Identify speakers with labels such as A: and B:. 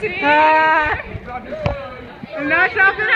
A: see. Uh,
B: I'm not shopping.